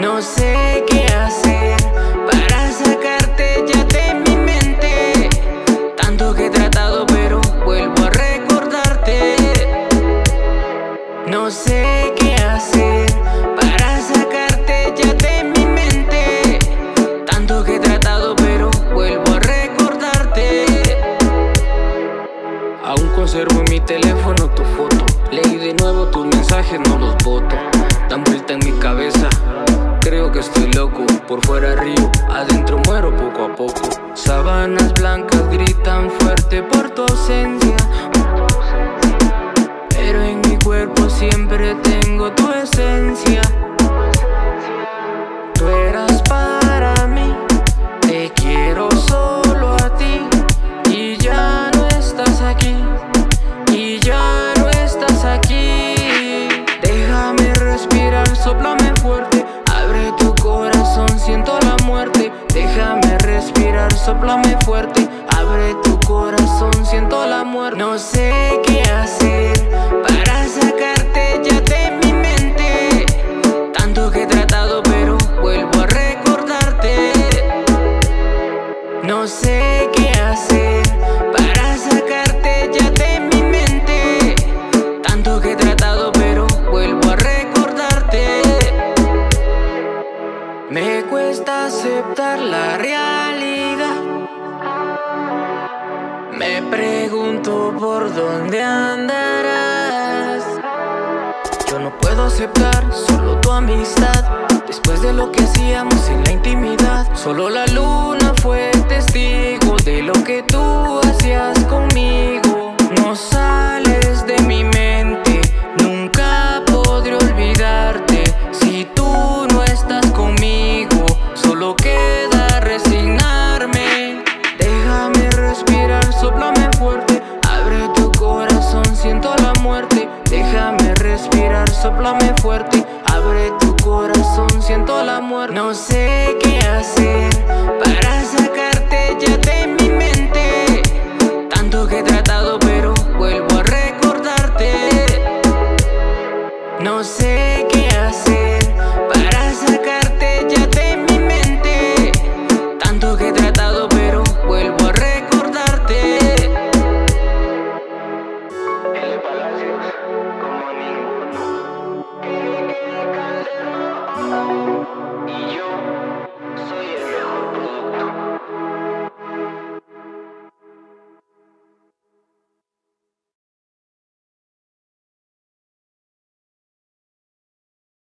No sé qué hacer para sacarte ya de mi mente. Tanto que he tratado, pero vuelvo a recordarte. No sé qué hacer para sacarte ya de mi mente. Tanto que he tratado, pero vuelvo a recordarte. Aún conservo en mi teléfono tu foto. Leí de nuevo tus mensajes, no los voto. Dan vuelta en mi cabeza. Creo que estoy loco. Por fuera río, adentro muero poco a poco. Sábanas blancas gritan fuerte por tu ausencia. Soplame fuerte. Abre tu corazón, siento la muerte. No sé qué hacer para sacarte ya de mi mente. Tanto que he tratado, pero vuelvo a recordarte. No sé qué hacer para sacarte ya de mi mente. Tanto que he tratado, pero vuelvo a recordarte. Me cuesta aceptar la realidad. Por dónde andarás. Yo no puedo aceptar solo tu amistad. Después de lo que hacíamos en la intimidad, solo la luna fue testigo de lo que tú hacías conmigo. soplame fuerte Abre tu corazón, siento la muerte. No sé qué hacer para sacarte ya